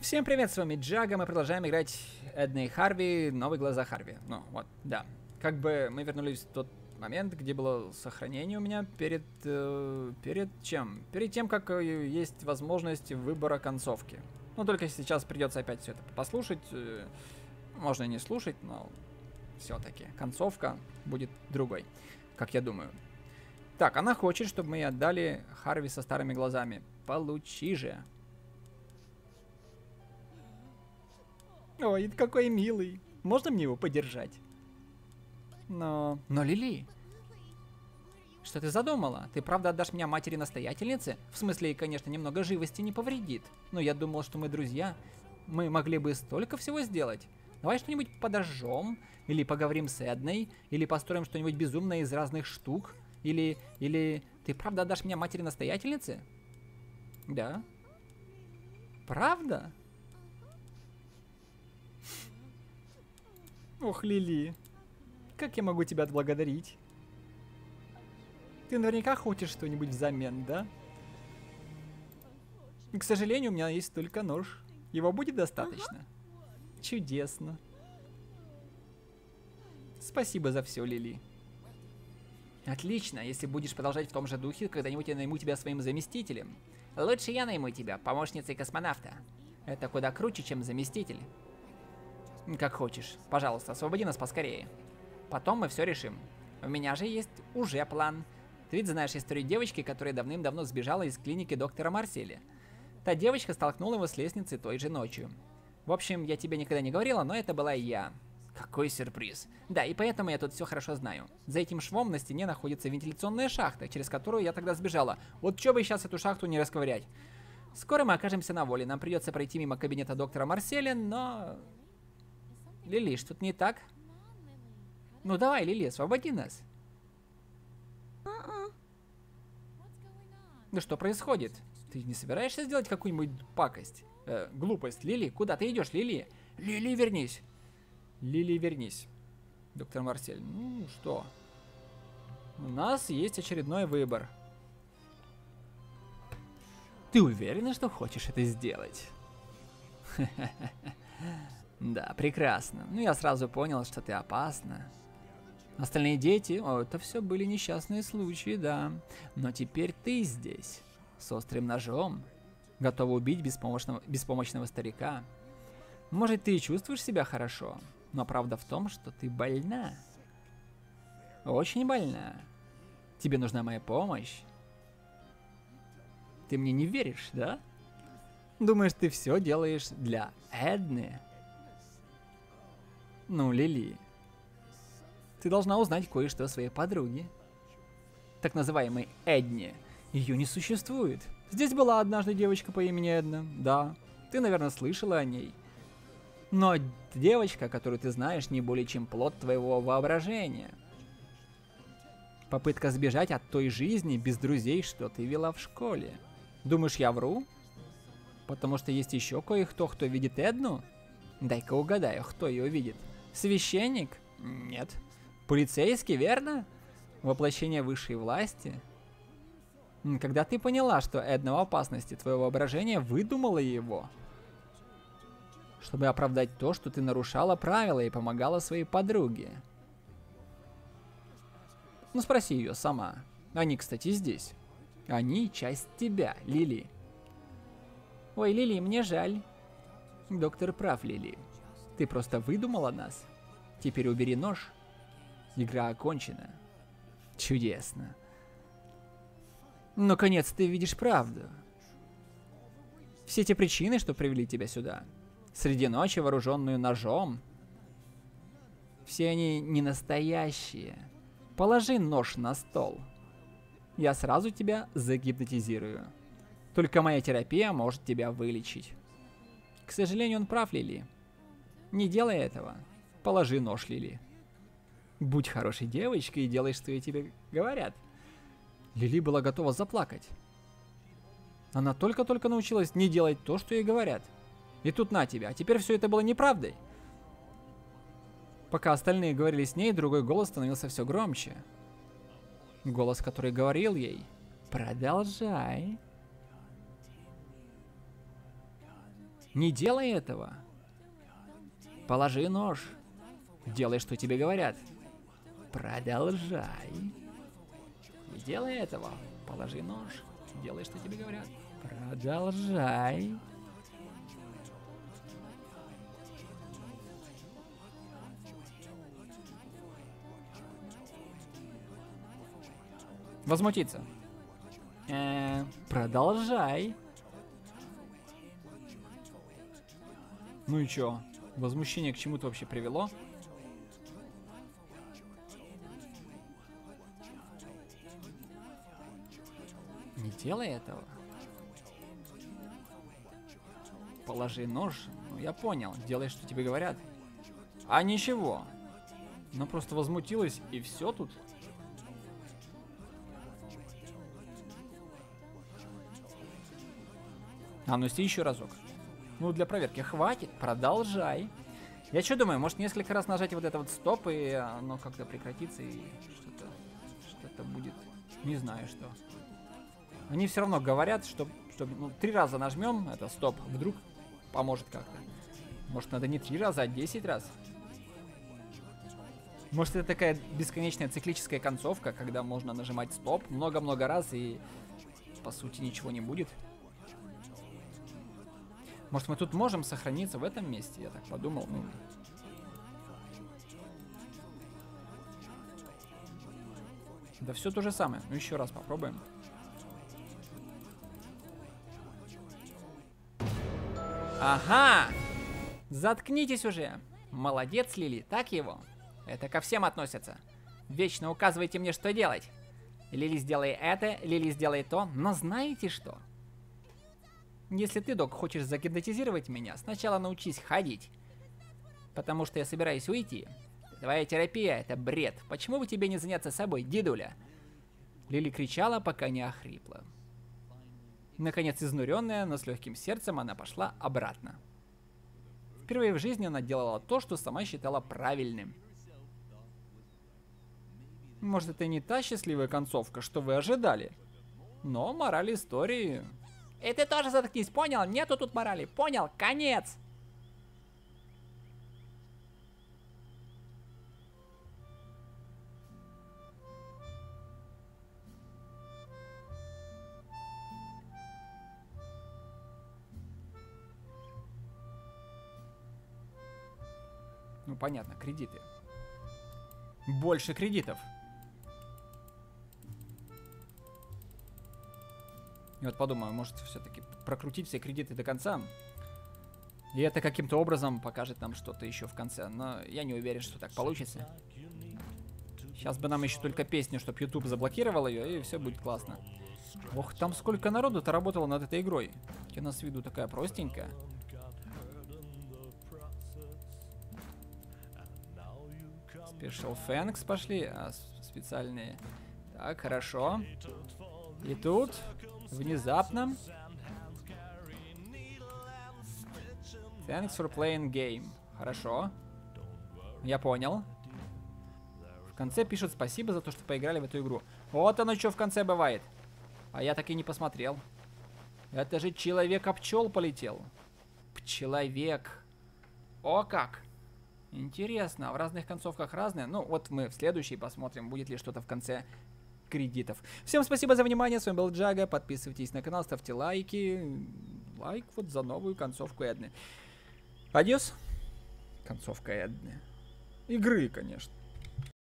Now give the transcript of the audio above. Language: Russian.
Всем привет, с вами Джага, мы продолжаем играть Эдна и Харви, новые глаза Харви. Ну, вот, да. Как бы мы вернулись в тот момент, где было сохранение у меня перед... Э, перед чем? Перед тем, как э, есть возможность выбора концовки. Ну, только сейчас придется опять все это послушать. Э, можно не слушать, но все-таки концовка будет другой, как я думаю. Так, она хочет, чтобы мы отдали Харви со старыми глазами. Получи же. Ой, какой милый. Можно мне его подержать? Но... Но, Лили... Что ты задумала? Ты правда отдашь меня матери-настоятельнице? В смысле, конечно, немного живости не повредит. Но я думал, что мы друзья. Мы могли бы столько всего сделать. Давай что-нибудь подожжем, или поговорим с Эдной, или построим что-нибудь безумное из разных штук, или... или... Ты правда отдашь меня матери-настоятельнице? Да. Правда? Ох, Лили, как я могу тебя отблагодарить? Ты наверняка хочешь что-нибудь взамен, да? К сожалению, у меня есть только нож. Его будет достаточно? Чудесно. Спасибо за все, Лили. Отлично, если будешь продолжать в том же духе, когда-нибудь я найму тебя своим заместителем. Лучше я найму тебя, помощницей космонавта. Это куда круче, чем заместитель. Как хочешь. Пожалуйста, освободи нас поскорее. Потом мы все решим. У меня же есть уже план. Ты ведь знаешь историю девочки, которая давным-давно сбежала из клиники доктора Марселя. Та девочка столкнула его с лестницы той же ночью. В общем, я тебе никогда не говорила, но это была я. Какой сюрприз. Да, и поэтому я тут все хорошо знаю. За этим швом на стене находится вентиляционная шахта, через которую я тогда сбежала. Вот что бы сейчас эту шахту не расковырять. Скоро мы окажемся на воле. Нам придется пройти мимо кабинета доктора Марселя, но Лили, что-то не так? Ну давай, Лили, освободи нас. Ну что происходит? Ты не собираешься сделать какую-нибудь пакость? Э, глупость. Лили, куда ты идешь, Лили? Лили, вернись. Лили, вернись. Доктор Марсель, ну что? У нас есть очередной выбор. Ты уверена, что хочешь это сделать? Да, прекрасно. Ну, я сразу понял, что ты опасна. Остальные дети, о, это все были несчастные случаи, да. Но теперь ты здесь, с острым ножом, готова убить беспомощного, беспомощного старика. Может, ты и чувствуешь себя хорошо, но правда в том, что ты больна. Очень больна. Тебе нужна моя помощь. Ты мне не веришь, да? Думаешь, ты все делаешь для Эдны? Ну, Лили, ты должна узнать кое-что о своей подруге. Так называемой Эдне. Ее не существует. Здесь была однажды девочка по имени Эдна. Да, ты, наверное, слышала о ней. Но девочка, которую ты знаешь, не более чем плод твоего воображения. Попытка сбежать от той жизни без друзей, что ты вела в школе. Думаешь, я вру? Потому что есть еще кое-кто, кто видит Эдну? Дай-ка угадаю, кто ее видит. Священник? Нет. Полицейский, верно? Воплощение высшей власти? Когда ты поняла, что Эдна в опасности, твое воображение выдумало его. Чтобы оправдать то, что ты нарушала правила и помогала своей подруге. Ну спроси ее сама. Они, кстати, здесь. Они часть тебя, Лили. Ой, Лили, мне жаль. Доктор прав, Лили. Ты просто выдумала нас? Теперь убери нож. Игра окончена. Чудесно. Наконец ты видишь правду. Все те причины, что привели тебя сюда. Среди ночи вооруженную ножом. Все они не настоящие. Положи нож на стол. Я сразу тебя загипнотизирую. Только моя терапия может тебя вылечить. К сожалению, он прав, Лили. Не делай этого. Положи нож, Лили. Будь хорошей девочкой и делай, что ей тебе говорят. Лили была готова заплакать. Она только-только научилась не делать то, что ей говорят. И тут на тебя, а теперь все это было неправдой. Пока остальные говорили с ней, другой голос становился все громче. Голос, который говорил ей «Продолжай». Не делай этого. Положи нож. Делай, что тебе говорят. Продолжай. Не делай этого. Положи нож. Делай, что тебе говорят. Продолжай. Возмутиться. Э -э, продолжай. Ну и чё? Возмущение к чему-то вообще привело? Не делай этого. Положи нож. Ну, я понял. Делай, что тебе говорят. А ничего. Она просто возмутилась, и все тут. А, ну еще разок. Ну, для проверки. Хватит, продолжай. Я что думаю, может несколько раз нажать вот это вот стоп, и оно как-то прекратится, и что-то что-то будет. Не знаю что. Они все равно говорят, что, что ну, три раза нажмем это стоп, вдруг поможет как-то. Может надо не три раза, а десять раз. Может это такая бесконечная циклическая концовка, когда можно нажимать стоп много-много раз и по сути ничего не будет. Может, мы тут можем сохраниться в этом месте? Я так подумал. Ну. Да все то же самое. Ну, еще раз попробуем. Ага! Заткнитесь уже! Молодец, Лили, так его? Это ко всем относится. Вечно указывайте мне, что делать. Лили, сделай это, Лили, сделай то. Но знаете что? Если ты, док, хочешь загипнотизировать меня, сначала научись ходить. Потому что я собираюсь уйти. Твоя терапия — это бред. Почему бы тебе не заняться собой, дедуля? Лили кричала, пока не охрипла. Наконец, изнуренная, но с легким сердцем, она пошла обратно. Впервые в жизни она делала то, что сама считала правильным. Может, это не та счастливая концовка, что вы ожидали. Но мораль истории и ты тоже заткнись, понял? Нету тут морали. Понял? Конец. Ну понятно, кредиты. Больше кредитов. И вот подумаю, может все-таки прокрутить все кредиты до конца. И это каким-то образом покажет нам что-то еще в конце. Но я не уверен, что так получится. Сейчас бы нам еще только песню, чтобы YouTube заблокировал ее, и все будет классно. Ох, там сколько народу-то работало над этой игрой. Она с виду такая простенькая. Special Thanks пошли, а, специальные. Так, хорошо. И тут внезапно. Thanks for playing game. Хорошо. Я понял. В конце пишут спасибо за то, что поиграли в эту игру. Вот оно что в конце бывает. А я так и не посмотрел. Это же человек-пчел полетел. Пчеловек. О как! Интересно, в разных концовках разные. Ну, вот мы в следующей посмотрим, будет ли что-то в конце кредитов. Всем спасибо за внимание, с вами был Jago, подписывайтесь на канал, ставьте лайки. Лайк вот за новую концовку Эдны. Adiós. Концовка Эдны. Игры, конечно.